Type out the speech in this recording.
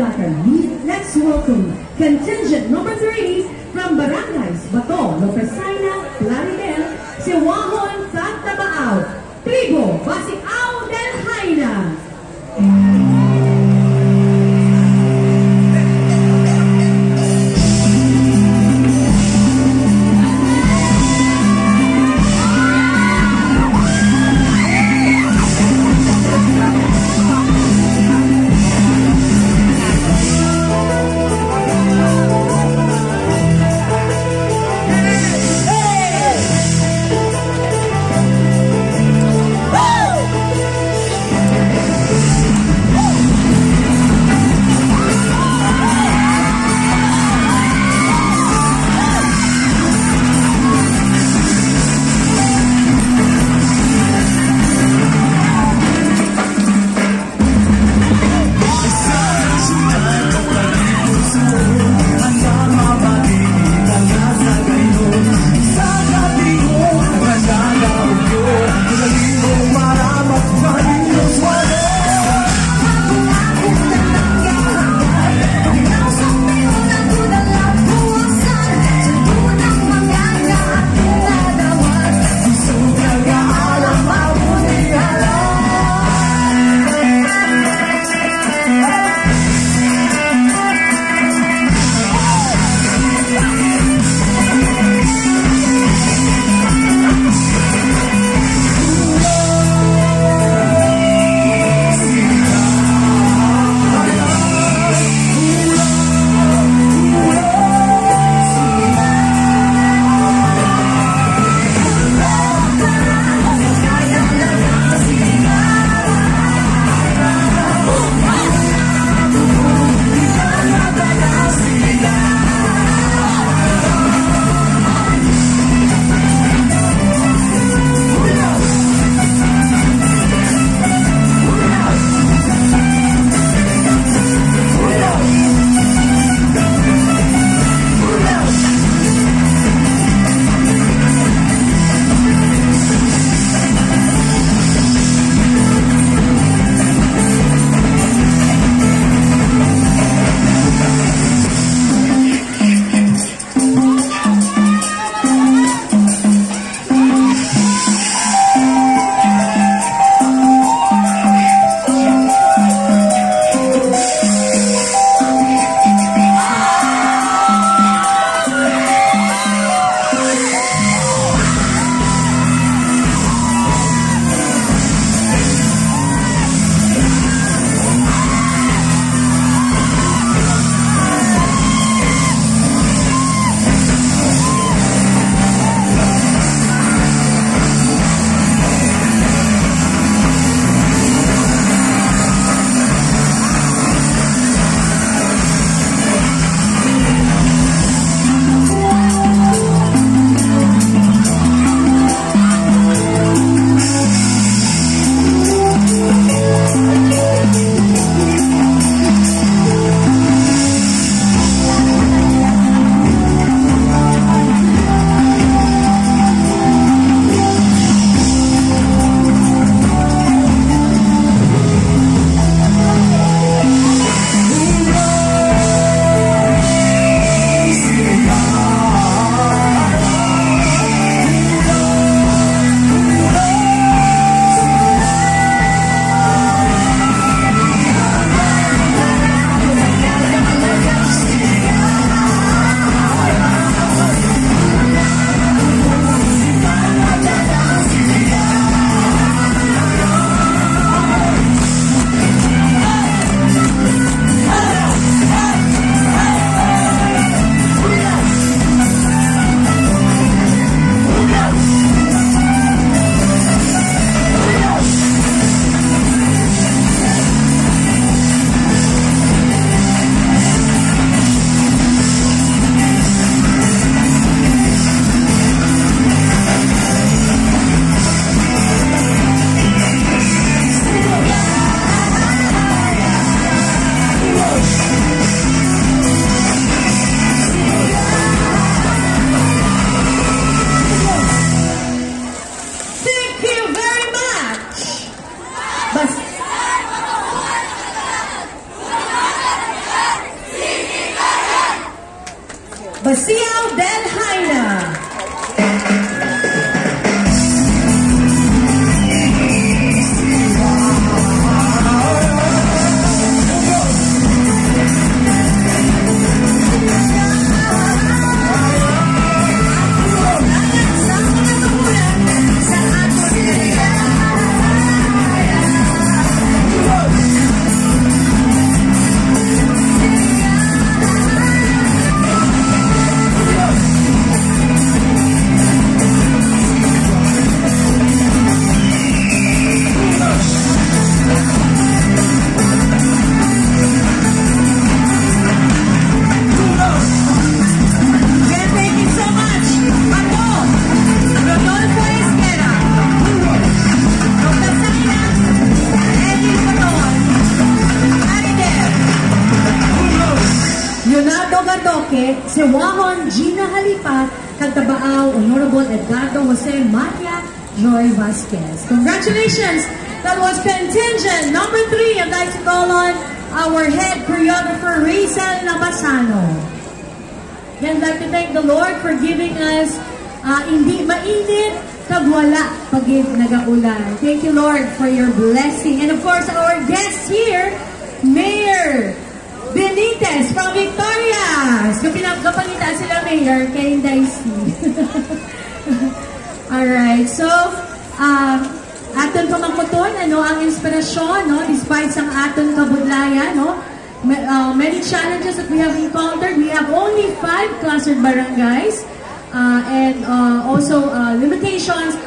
Kalagatan. Let's welcome contingent number three from Barangays Bato, Lopesina, Basil Del Heiner. Kay Sewahon Gina Halipa, kag Tabaaw, Honorable Edgardo Jose Maria Joy Vasquez. Congratulations! That was contingent number three. I'd like to call on our head choreographer, Razel Nabasano. I'd like to thank the Lord for giving us uh, hindi mainit kag wala pag nagaulan. Thank you, Lord, for your blessing. And of course, our guest here, Mayor Benitez from Victoria. So, pinagkapangitaan sila, Mayor, kay Daisy. Alright, so, um, aton pamangkuton, ano, ang inspirasyon, no, despite sa aton kabudlayan, no, uh, many challenges that we have encountered. We have only five clustered barangays, uh, and uh, also uh, limitations